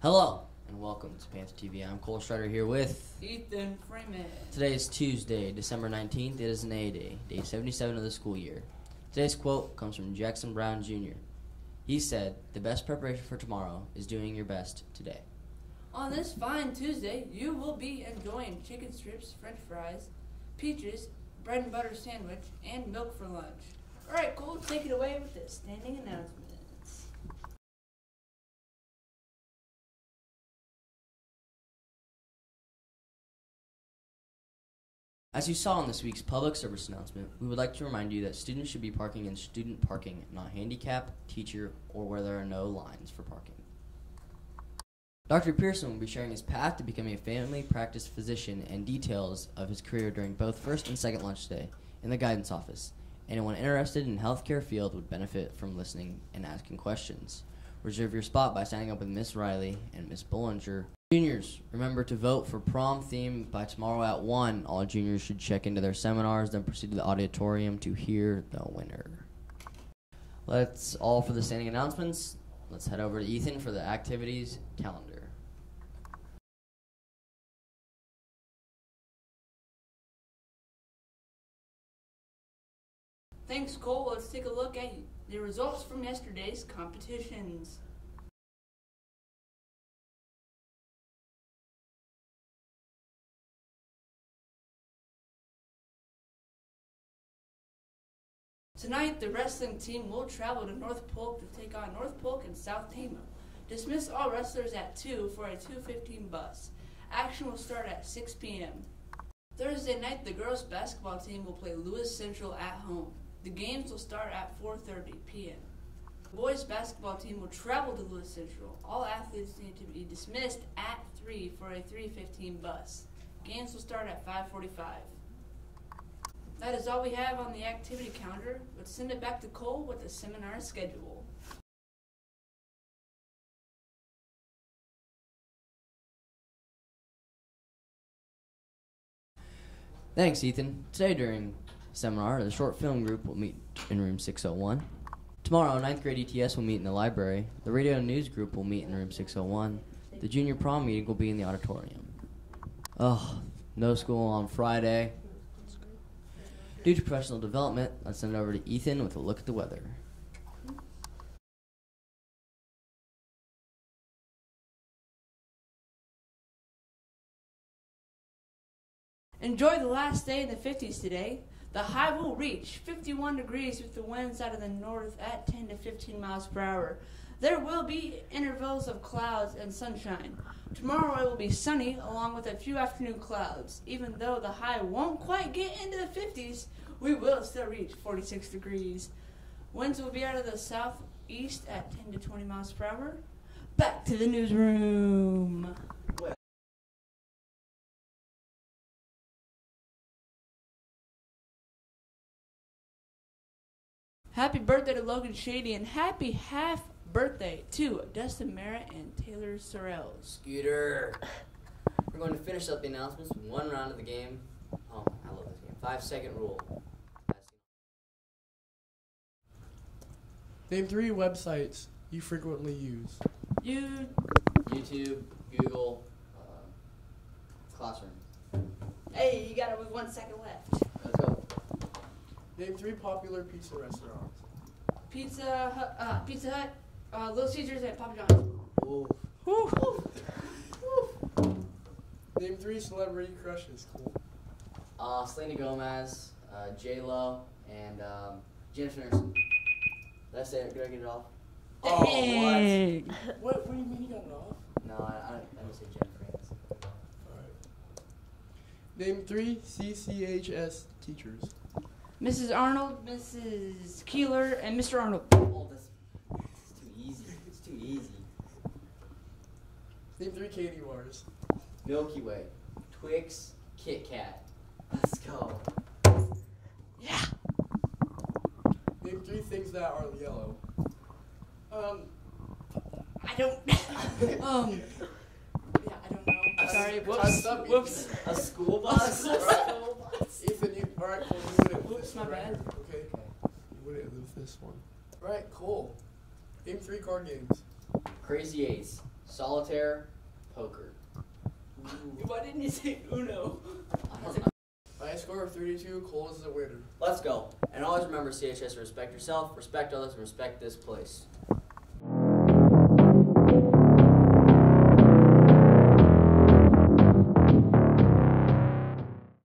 Hello and welcome to Panther TV. I'm Cole Strider here with. Ethan Freeman. Today is Tuesday, December 19th. It is an A day, day 77 of the school year. Today's quote comes from Jackson Brown Jr. He said, The best preparation for tomorrow is doing your best today. On this fine Tuesday, you will be enjoying chicken strips, french fries, peaches, bread and butter sandwich, and milk for lunch. All right, Cole, take it away with the standing announcements. As you saw in this week's public service announcement, we would like to remind you that students should be parking in student parking, not handicap, teacher, or where there are no lines for parking. Dr. Pearson will be sharing his path to becoming a family practice physician and details of his career during both first and second lunch day in the guidance office. Anyone interested in healthcare field would benefit from listening and asking questions. Reserve your spot by signing up with Miss Riley and Miss Bollinger. Juniors, remember to vote for prom theme by tomorrow at 1. All juniors should check into their seminars, then proceed to the auditorium to hear the winner. Let's all for the standing announcements. Let's head over to Ethan for the activities calendar. Thanks, Cole. Let's take a look at the results from yesterday's competitions. Tonight, the wrestling team will travel to North Polk to take on North Polk and South Tama. Dismiss all wrestlers at 2 for a 2.15 bus. Action will start at 6 p.m. Thursday night, the girls' basketball team will play Lewis Central at home. The games will start at 4.30 p.m. The boys' basketball team will travel to Lewis Central. All athletes need to be dismissed at 3 for a 3.15 bus. Games will start at 5.45. That is all we have on the activity calendar. Let's send it back to Cole with the seminar schedule. Thanks, Ethan. Today during seminar, the short film group will meet in room 601. Tomorrow, 9th grade ETS will meet in the library. The radio news group will meet in room 601. The junior prom meeting will be in the auditorium. Oh, no school on Friday. Due to professional development, let's send it over to Ethan with a look at the weather. Enjoy the last day in the 50s today. The high will reach 51 degrees with the winds out of the north at 10 to 15 miles per hour. There will be intervals of clouds and sunshine. Tomorrow it will be sunny along with a few afternoon clouds. Even though the high won't quite get into the 50s, we will still reach 46 degrees. Winds will be out of the southeast at 10 to 20 miles per hour. Back to the newsroom. Happy birthday to Logan Shady and happy half birthday to Dustin Merritt and Taylor Sorrells. Scooter. We're going to finish up the announcements one round of the game. Oh, I love this game. Five second rule. Name three websites you frequently use. You YouTube, Google, uh, Classroom. hey, you got it with one second left. Let's. Name three popular pizza restaurants. Pizza Hut, uh, Pizza Hut, uh, Little Caesars, and Papa John's. Ooh. Name three celebrity crushes. Cool. Uh, Selena Gomez, uh, J Lo, and um, Jennifer Aniston. Did I say it? Did I get it off? Oh, Dang. What? What do you mean you got it off? No, I, I, I didn't say Jennifer Aniston. Alright. Name three CCHS teachers. Mrs. Arnold, Mrs. Keeler, and Mr. Arnold. Oh, this, this is too easy. It's too easy. Name three candy bars. Milky Way, Twix, Kit Kat. Let's go. Yeah. Name three things that are yellow. Um, I don't. um. Yeah, I don't know. Sorry. Whoops. Time's up, Ethan. Whoops. A school bus? Ethan, you alright? Cool. You win it with Whoops, this my one right bad. here, Okay. You win it with this one. Alright, cool. Name three card games. Crazy Eights, Solitaire, poker. Why didn't you say Uno? I don't. By a score of 32, Cole is the winner. Let's go. And always remember, CHS, respect yourself, respect others, and respect this place.